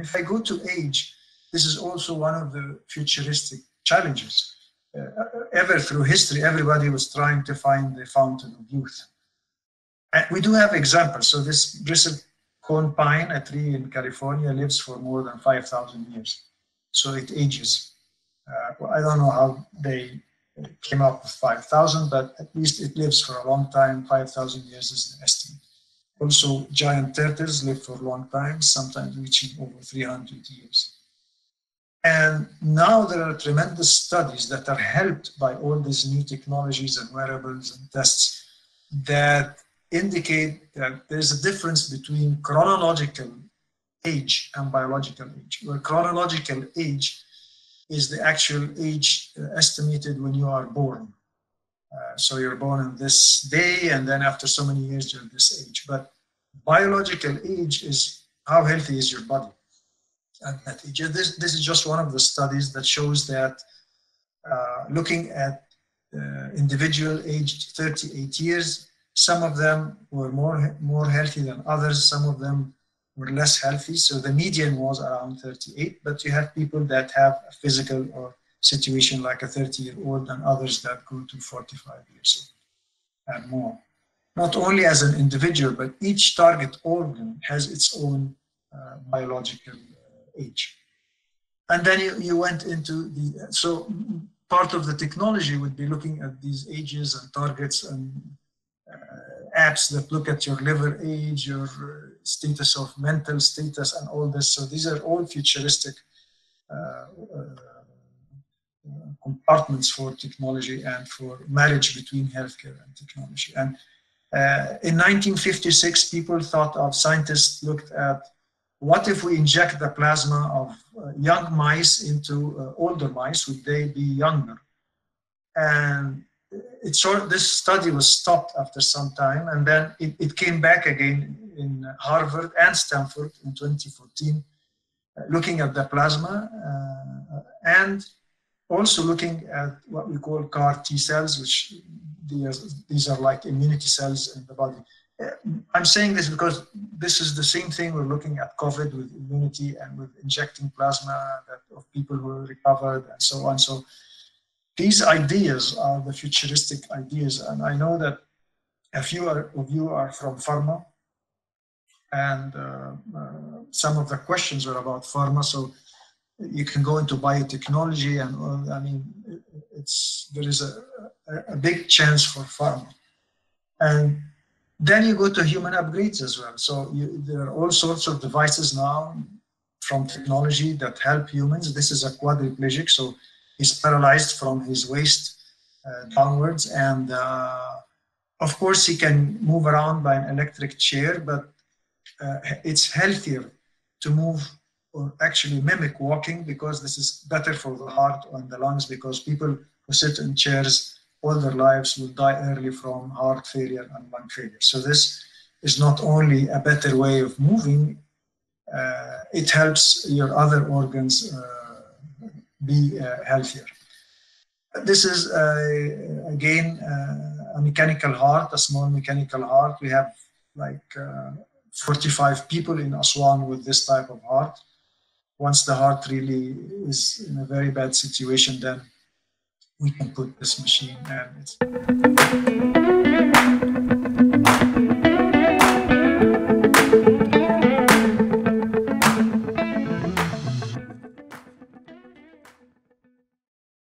if I go to age, this is also one of the futuristic challenges. Uh, ever through history, everybody was trying to find the fountain of youth. And we do have examples. So this bristle cone pine, a tree in California, lives for more than 5,000 years. So it ages. Uh, well, I don't know how they came up with 5,000, but at least it lives for a long time. 5,000 years is the estimate. Also, giant turtles live for a long time, sometimes reaching over 300 years. And now there are tremendous studies that are helped by all these new technologies and wearables and tests that indicate that there's a difference between chronological age and biological age, where chronological age is the actual age uh, estimated when you are born. Uh, so you're born on this day, and then after so many years, you're this age. But biological age is how healthy is your body at that age. This, this is just one of the studies that shows that uh, looking at uh, individual aged 38 years, some of them were more, more healthy than others, some of them were less healthy. So the median was around 38, but you have people that have a physical or situation like a 30 year old and others that go to 45 years old and more. Not only as an individual, but each target organ has its own uh, biological uh, age. And then you, you went into the, so part of the technology would be looking at these ages and targets and uh, apps that look at your liver age, your uh, status of mental status, and all this. So these are all futuristic uh, uh, compartments for technology and for marriage between healthcare and technology. And uh, in 1956, people thought of scientists looked at what if we inject the plasma of uh, young mice into uh, older mice? Would they be younger? And it sort this study was stopped after some time, and then it, it came back again in Harvard and Stanford in 2014, uh, looking at the plasma uh, and also looking at what we call CAR T cells, which these, these are like immunity cells in the body. Uh, I'm saying this because this is the same thing we're looking at COVID with immunity and with injecting plasma of people who recovered and so on. So these ideas are the futuristic ideas. And I know that a few of you are from pharma and uh, uh, some of the questions were about pharma. So you can go into biotechnology and uh, I mean, it's, there is a, a big chance for pharma. And then you go to human upgrades as well. So you, there are all sorts of devices now from technology that help humans. This is a quadriplegic, so he's paralyzed from his waist uh, downwards. And uh, of course, he can move around by an electric chair, but uh, it's healthier to move or actually mimic walking because this is better for the heart and the lungs because people who sit in chairs all their lives will die early from heart failure and lung failure. So this is not only a better way of moving, uh, it helps your other organs uh, be uh, healthier. This is, again, uh, a mechanical heart, a small mechanical heart. We have like uh, 45 people in Aswan with this type of heart. Once the heart really is in a very bad situation, then we can put this machine and it's